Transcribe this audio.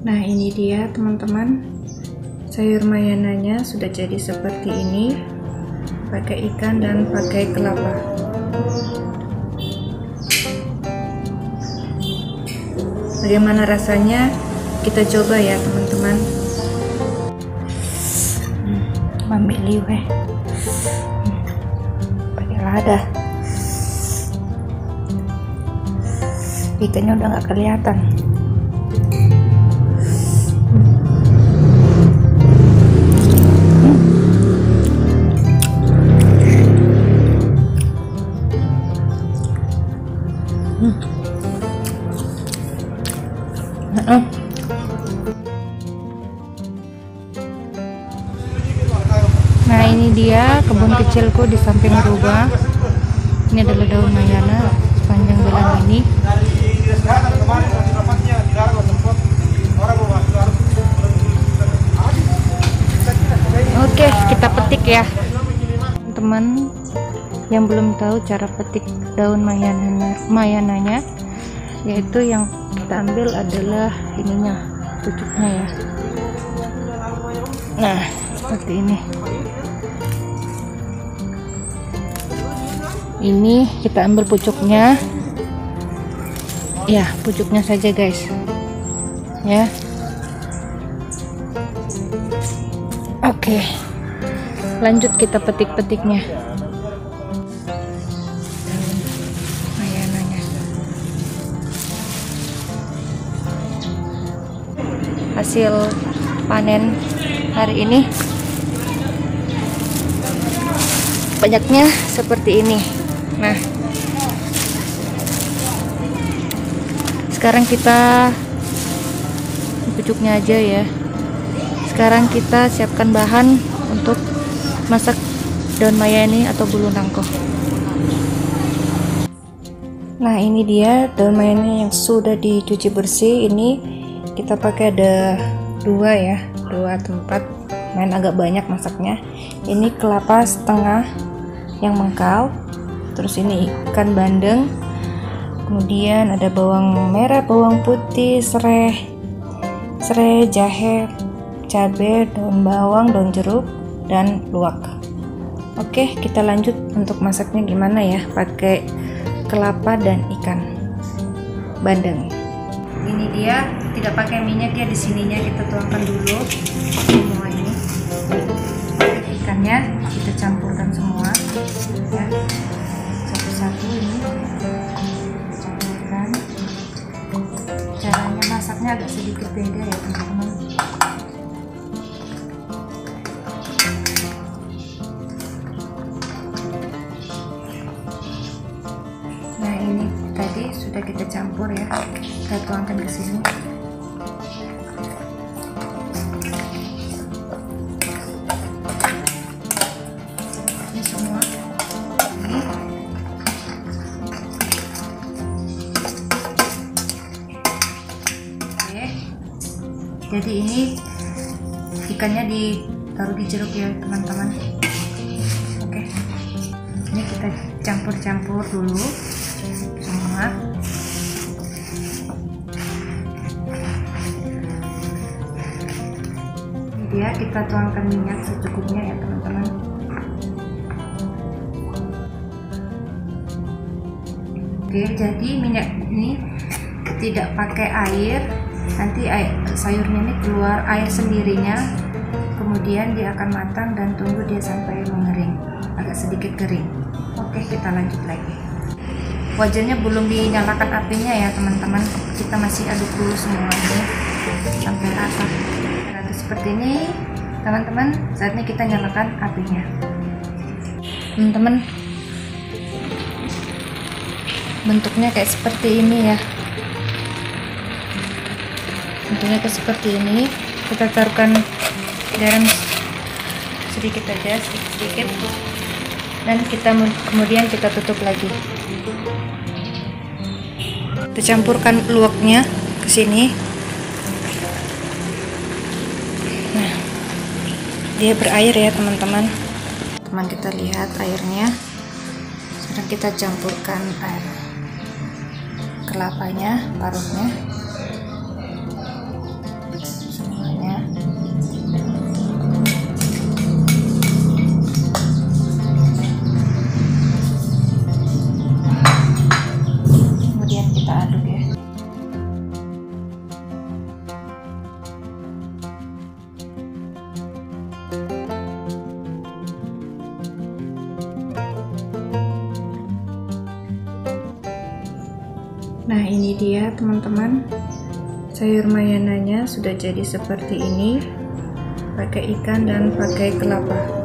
Nah ini dia teman-teman. Sayur mayananya sudah jadi seperti ini. Pakai ikan dan pakai kelapa. Bagaimana rasanya? Kita coba ya teman-teman. Hmm, Mami liwe hmm, Pakai lada. Ikannya udah gak kelihatan Nah ini dia kebun kecilku di samping rubah. Ini adalah daun mayana sepanjang jalan ini. Oke kita petik ya teman yang belum tahu cara petik daun mayananya, mayananya yaitu yang kita ambil adalah ininya pucuknya ya. Nah seperti ini. Ini kita ambil pucuknya. Ya pucuknya saja guys. Ya. Oke. Lanjut kita petik-petiknya hasil panen hari ini. Banyaknya seperti ini. Nah sekarang kita pucuknya aja ya. Sekarang kita siapkan bahan untuk masak daun maya ini atau bulu nangko nah ini dia daun mayanya yang sudah dicuci bersih. Ini kita pakai ada dua ya dua tempat main agak banyak masaknya. Ini kelapa setengah yang mengkal terus ini ikan bandeng. Kemudian ada bawang merah bawang putih serai serai jahe cabai daun bawang daun jeruk dan luwak. Oke kita lanjut untuk masaknya gimana ya pakai kelapa dan ikan bandeng. Ini dia tidak pakai minyak ya di sininya kita tuangkan dulu semua ini ikannya kita campurkan semua ya. Satu-satu ini campurkan. Caranya masaknya agak sedikit beda ya teman-teman. Nah ini tadi sudah kita campur ya. Kita tuangkan ke sini ini semua. Oke. Jadi ini ikannya ditaruh di jeruk ya teman-teman. Oke. Ini kita campur-campur dulu semua. Dia kita tuangkan minyak secukupnya ya teman-teman oke jadi minyak ini tidak pakai air. Nanti air, sayurnya ini keluar air sendirinya. Kemudian dia akan matang dan tunggu dia sampai mengering agak sedikit kering. Oke kita lanjut lagi. Wajannya belum dinyalakan apinya ya teman-teman. Kita masih aduk dulu semuanya sampai rata. Rata seperti ini teman-teman. Saatnya kita nyalakan apinya. Teman-teman bentuknya kayak seperti ini ya. Bentuknya kayak seperti ini. Kita taruhkan garam sedikit aja sedikit, sedikit dan kita kemudian kita tutup lagi. Kita campurkan luwaknya ke sini. Nah dia berair ya teman-teman. Teman kita lihat airnya. Sekarang kita campurkan air kelapanya paruhnya nah ini dia teman-teman. Sayur mayananya sudah jadi seperti ini. Pakai ikan dan pakai kelapa